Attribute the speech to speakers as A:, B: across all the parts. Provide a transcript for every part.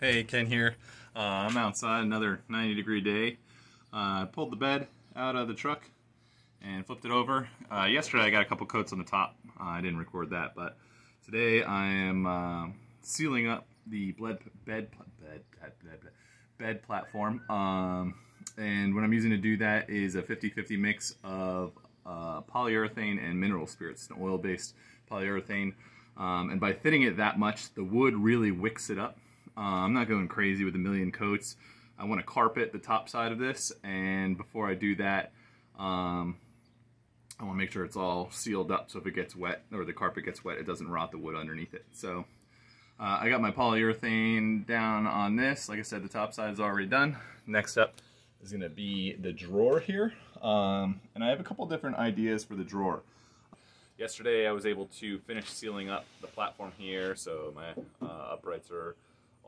A: Hey, Ken here. Uh, I'm outside, another 90 degree day. I uh, pulled the bed out of the truck and flipped it over. Uh, yesterday I got a couple coats on the top. Uh, I didn't record that, but today I am uh, sealing up the bed, bed, bed, bed, bed platform. Um, and what I'm using to do that is a 50-50 mix of uh, polyurethane and mineral spirits, an oil-based polyurethane. Um, and by thinning it that much, the wood really wicks it up. Uh, I'm not going crazy with a million coats. I want to carpet the top side of this, and before I do that, um, I want to make sure it's all sealed up so if it gets wet or the carpet gets wet, it doesn't rot the wood underneath it. So uh, I got my polyurethane down on this. Like I said, the top side is already done. Next up is going to be the drawer here. Um, and I have a couple different ideas for the drawer. Yesterday I was able to finish sealing up the platform here, so my uh, uprights are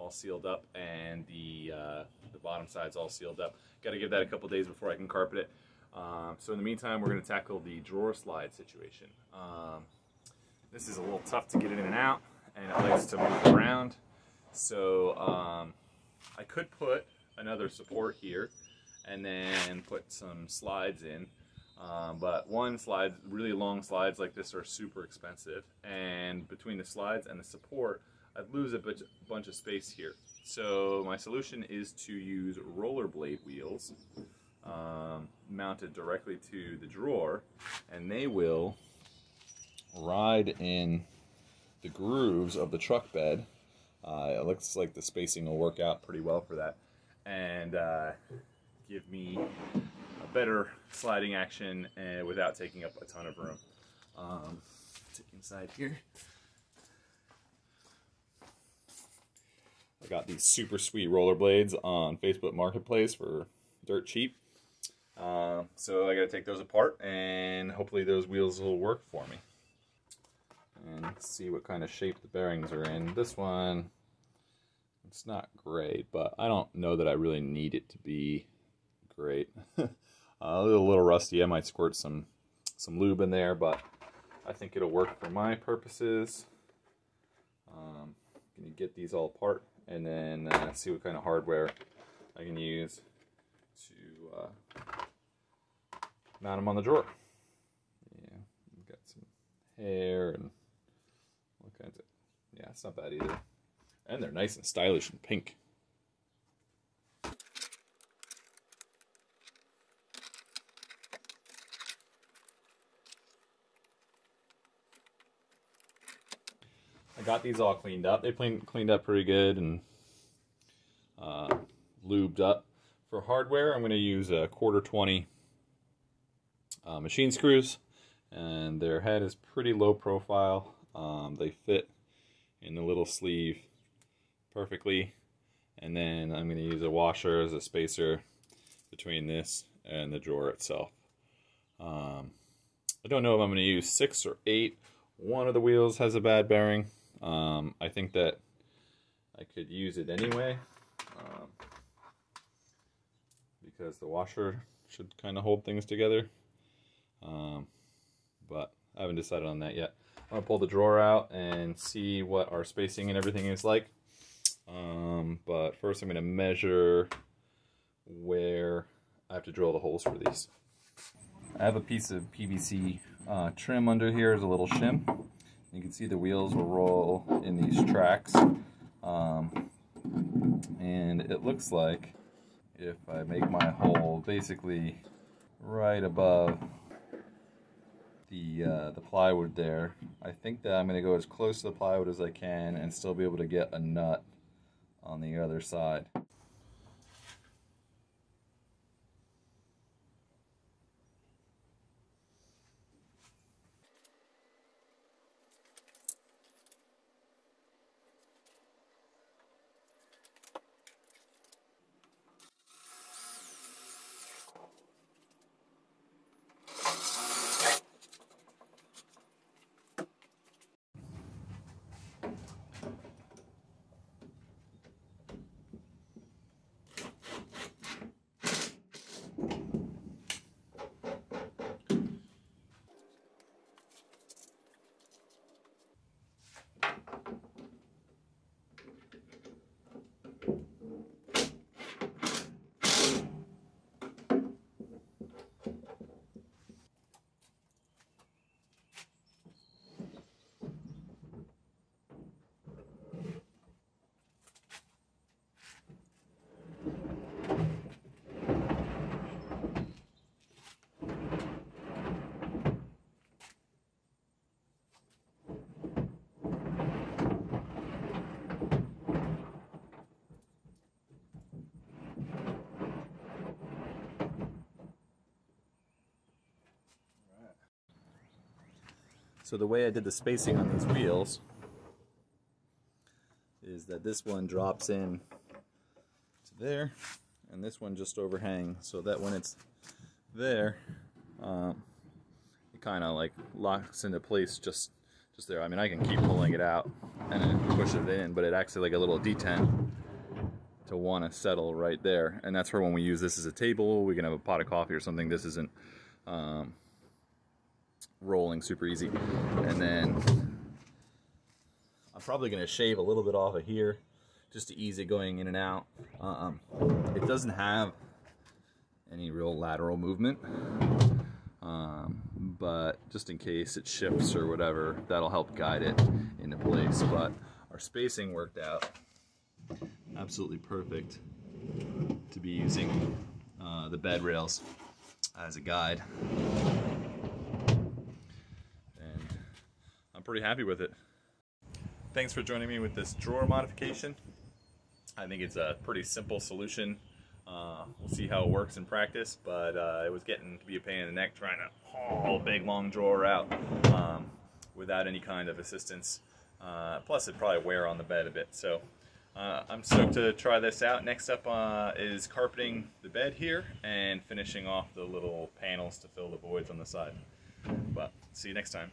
A: all sealed up and the, uh, the bottom side's all sealed up. Got to give that a couple days before I can carpet it. Um, so in the meantime, we're going to tackle the drawer slide situation. Um, this is a little tough to get in and out, and it likes to move around. So um, I could put another support here and then put some slides in. Um, but one slide, really long slides like this are super expensive. And between the slides and the support, I'd lose a bunch of space here. So my solution is to use rollerblade wheels um, mounted directly to the drawer and they will ride in the grooves of the truck bed. Uh, it looks like the spacing will work out pretty well for that and uh, give me a better sliding action and without taking up a ton of room. Um, inside here. Got these super sweet rollerblades on Facebook Marketplace for dirt cheap. Uh, so I got to take those apart and hopefully those wheels will work for me. And see what kind of shape the bearings are in. This one, it's not great, but I don't know that I really need it to be great. uh, a little rusty. I might squirt some some lube in there, but I think it'll work for my purposes. Um, to get these all apart and then uh, see what kind of hardware I can use to uh, mount them on the drawer. Yeah, got some hair and all kinds of. Yeah, it's not bad either. And they're nice and stylish and pink. Got these all cleaned up. They cleaned cleaned up pretty good and uh, lubed up. For hardware, I'm going to use a quarter 20 uh, machine screws and their head is pretty low profile. Um, they fit in the little sleeve perfectly and then I'm going to use a washer as a spacer between this and the drawer itself. Um, I don't know if I'm going to use six or eight. One of the wheels has a bad bearing. Um, I think that I could use it anyway um, because the washer should kind of hold things together. Um, but I haven't decided on that yet. I'm to pull the drawer out and see what our spacing and everything is like. Um, but first I'm going to measure where I have to drill the holes for these. I have a piece of PVC uh, trim under here as a little shim. You can see the wheels will roll in these tracks. Um, and it looks like if I make my hole basically right above the uh, the plywood there, I think that I'm going to go as close to the plywood as I can and still be able to get a nut on the other side. So the way I did the spacing on these wheels is that this one drops in to there, and this one just overhangs, so that when it's there, um, it kind of like locks into place just just there. I mean, I can keep pulling it out and push it in, but it acts like a little detent to want to settle right there. And that's where when we use this as a table, we can have a pot of coffee or something. This isn't um, rolling super easy. And then I'm probably going to shave a little bit off of here just to ease it going in and out. Um, it doesn't have any real lateral movement. Um, but just in case it shifts or whatever, that'll help guide it into place. But our spacing worked out absolutely perfect to be using uh, the bed rails as a guide. And I'm pretty happy with it. Thanks for joining me with this drawer modification. I think it's a pretty simple solution. Uh, we'll see how it works in practice, but uh, it was getting to be a pain in the neck trying to haul a big long drawer out um, without any kind of assistance. Uh, plus, it'd probably wear on the bed a bit. So uh, I'm stoked to try this out. Next up uh, is carpeting the bed here and finishing off the little panels to fill the voids on the side. But see you next time.